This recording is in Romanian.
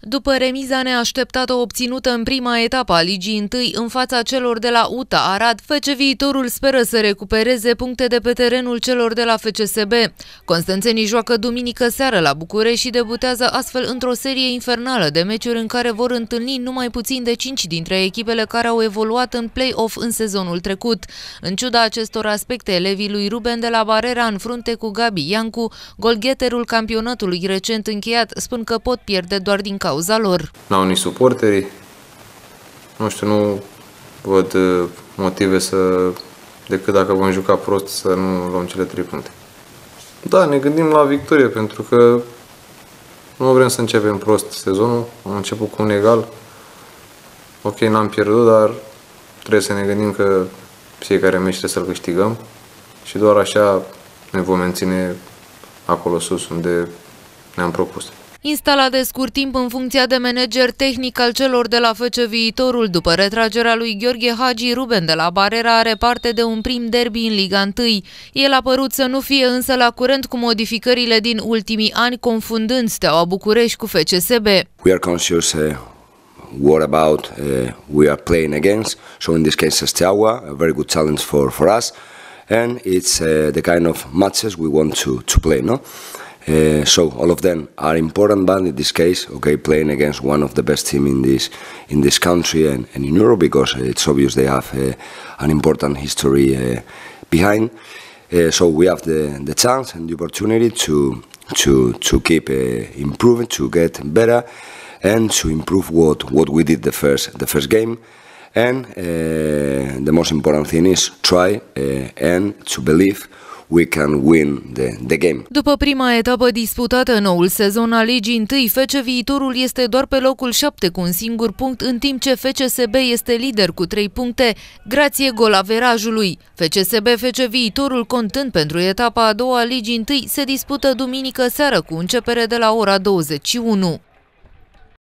După remiza neașteptată obținută în prima etapă a Ligii întâi în fața celor de la UTA Arad, FC Viitorul speră să recupereze puncte de pe terenul celor de la FCSB. Constanțenii joacă duminică seară la București și debutează astfel într-o serie infernală de meciuri în care vor întâlni numai puțin de cinci dintre echipele care au evoluat în play-off în sezonul trecut. În ciuda acestor aspecte, elevii lui Ruben de la Barera în frunte cu Gabi Iancu, golgheterul campionatului recent încheiat, spun că pot pierde doar din cauza cauza lor. N-au nici suporteri, nu știu, nu văd uh, motive să, decât dacă vom juca prost, să nu luăm cele trei puncte. Da, ne gândim la victorie, pentru că nu vrem să începem prost sezonul. Am început cu un egal. Ok, n-am pierdut, dar trebuie să ne gândim că fiecare meci trebuie să-l câștigăm și doar așa ne vom menține acolo sus unde ne-am propus. Instalat de scurt timp în funcția de manager tehnic al celor de la FC Viitorul, după retragerea lui Gheorghe Hagi, Ruben de la Barera are parte de un prim derby în Liga 1. El a părut să nu fie însă la curent cu modificările din ultimii ani, confundând Steaua București cu FCSB. We are conscious uh, what about uh, we are playing against, so in this case Steaua, a very good challenge for, for us, and it's uh, the kind of matches we want to, to play, no? Uh, so all of them are important, but in this case, okay, playing against one of the best team in this in this country and, and in Europe because it's obvious they have uh, an important history uh, behind. Uh, so we have the, the chance and the opportunity to to to keep uh, improving, to get better, and to improve what what we did the first the first game. And the most important thing is try and to believe we can win the, the game. După prima etapă disputată în noul sezon al Ligii 1, FC Viitorul este doar pe locul 7 cu un singur punct, în timp ce FCSB este lider cu 3 puncte, grație golaverajului. FCSB FC Viitorul, contând pentru etapa a doua a Ligii 1, se dispută duminică seară cu începere de la ora 21.